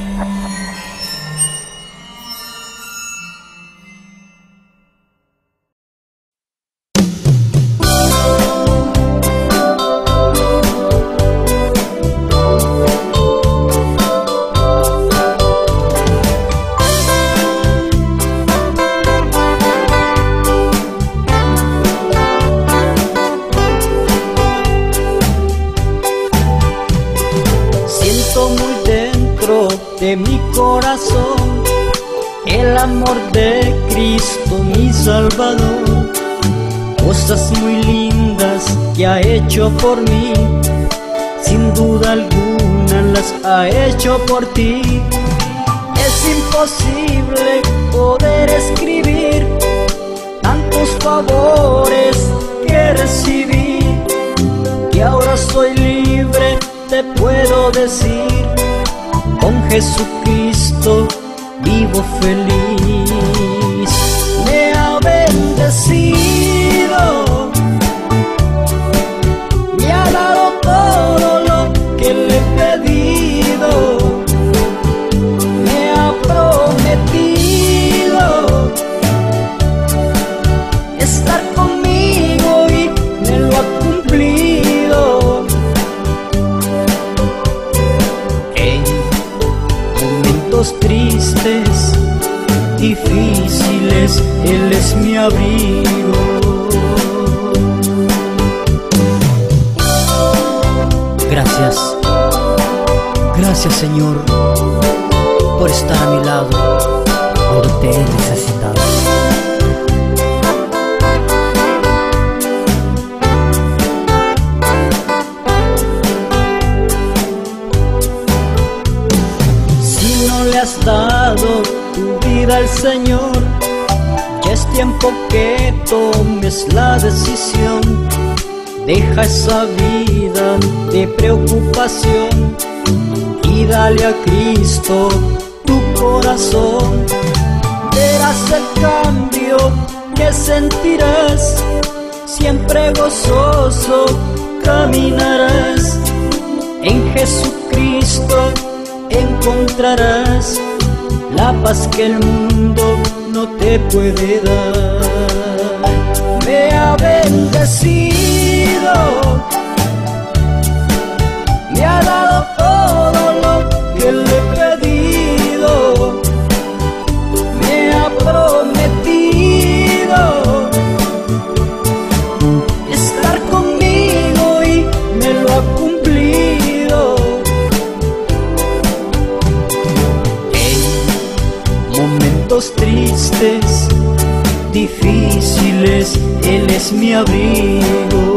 Ha ha ha. De mi corazón el amor de Cristo mi Salvador. Cosas muy lindas que ha hecho por mí, sin duda alguna las ha hecho por ti. Es imposible poder escribir tantos favores que recibí, que ahora soy libre, te puedo decir, con Jesucristo vivo feliz. Tristes, difíciles, Él es mi abrigo. Gracias, gracias Señor por estar a mi lado cuando te he. Vida al Señor, ya es tiempo que tomes la decisión. Deja esa vida de preocupación y dale a Cristo tu corazón. Verás el cambio que sentirás, siempre gozoso caminarás. En Jesucristo encontrarás la paz que el mundo no te puede dar. Me ha bendecido, difíciles, Él es mi abrigo.